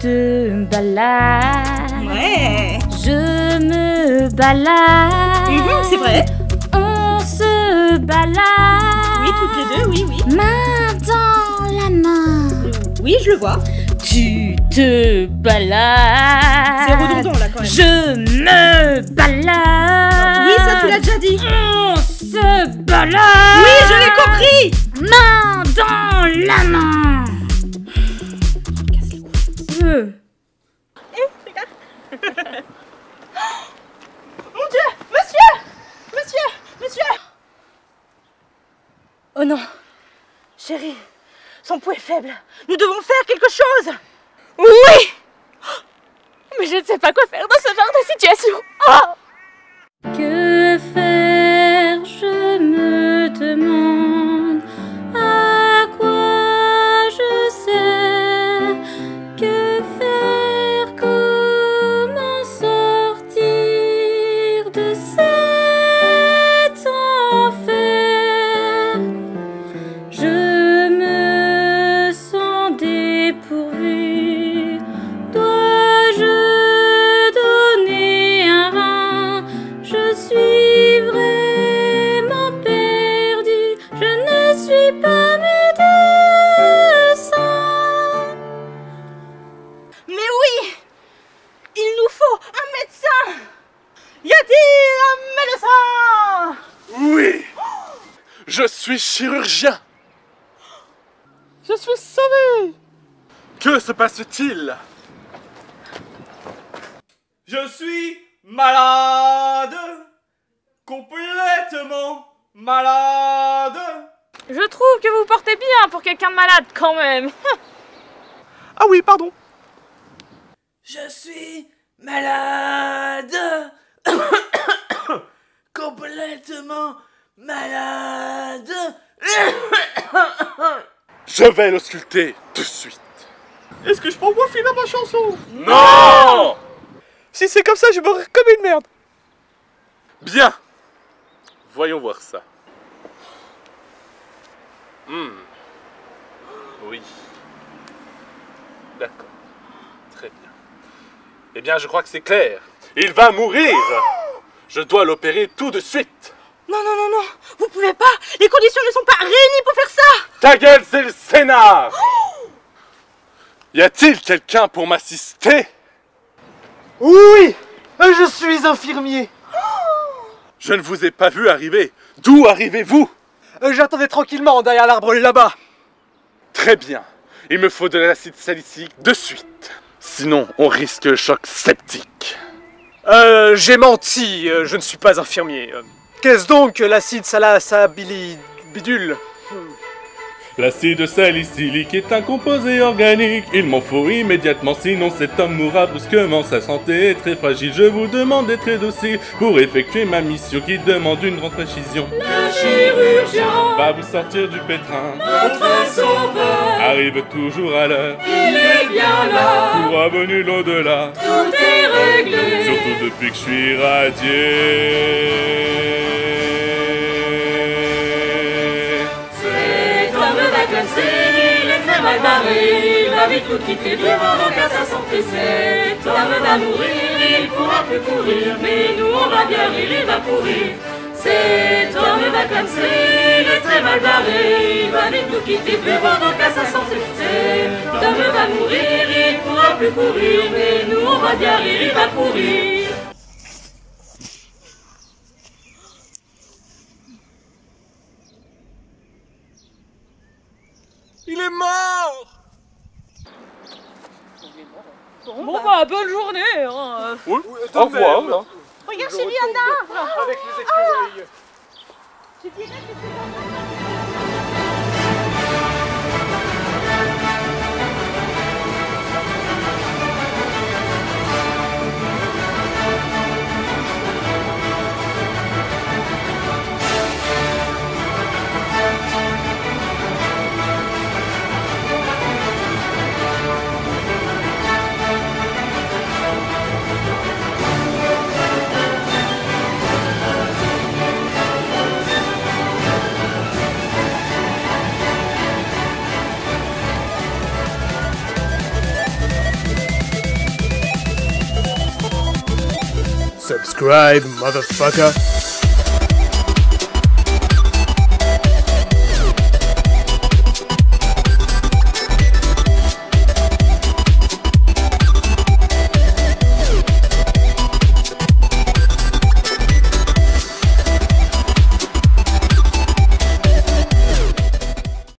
te balades. Ouais. Je me balade. Mhm, c'est vrai. On se balade. Oui, toutes les deux, oui, oui. Main dans la main. Oui, je le vois. Tu te balades. C'est redondant là quand même. Je me balade. Oui, ça tu l'as déjà dit. On se balade. Oui, je l'ai compris. Main dans la main. Oh non Chérie, son pouls est faible. Nous devons faire quelque chose Oui Mais je ne sais pas quoi faire dans ce genre de situation. Oh que Je suis chirurgien. Je suis sauvée Que se passe-t-il? Je suis malade. Complètement malade. Je trouve que vous vous portez bien pour quelqu'un de malade quand même. Ah oui, pardon Je suis malade. Complètement malade. Je vais l'ausculter tout de suite. Est-ce que je peux moi finir ma chanson? Non Si c'est comme ça, je mourrai comme une merde. Bien Voyons voir ça. Hmm. Oui. D'accord. Très bien. Eh bien, je crois que c'est clair. Il va mourir Je dois l'opérer tout de suite Non, non, non, non Vous pouvez pas Les conditions ne sont pas réunies pour faire ça Ta gueule, c'est le Sénat Y a-t-il quelqu'un pour m'assister? Oui Je suis infirmier. Je ne vous ai pas vu arriver. D'où arrivez-vous? J'attendais tranquillement derrière l'arbre là-bas. Très bien. Il me faut de l'acide salicique de suite. Sinon, on risque le choc septique. Euh, j'ai menti, euh, je ne suis pas infirmier. Euh, Qu'est-ce donc l'acide salasabili bidule L'acide salicylique est un composé organique. Il m'en faut immédiatement, sinon cet homme mourra brusquement. Sa santé est très fragile. Je vous demande d'être très docile pour effectuer ma mission qui demande une grande précision. Le chirurgien, Va vous sortir du pétrin. notre sauveur, Arrive toujours à l'heure. il est bien là. Pour revenu l'au-delà. Tout est réglé. Surtout depuis que je suis radié. Vite nous quitter devant donc à sa santé. Cet homme va mourir, il pourra plus courir. Mais nous on va bien rire, il va pourrir. Cet homme va classer, il est très mal barré. Il va vite nous quitter devant donc à sa santé. Cet homme va mourir, il pourra plus courir. Mais nous on va bien rire, il va courir. Il est mort Bon bah bonne journée. Hein. Oui, au revoir. Regarde chérie, un arbre Avec les écureuils. Je dirais que c'est Subscribe, motherfucker.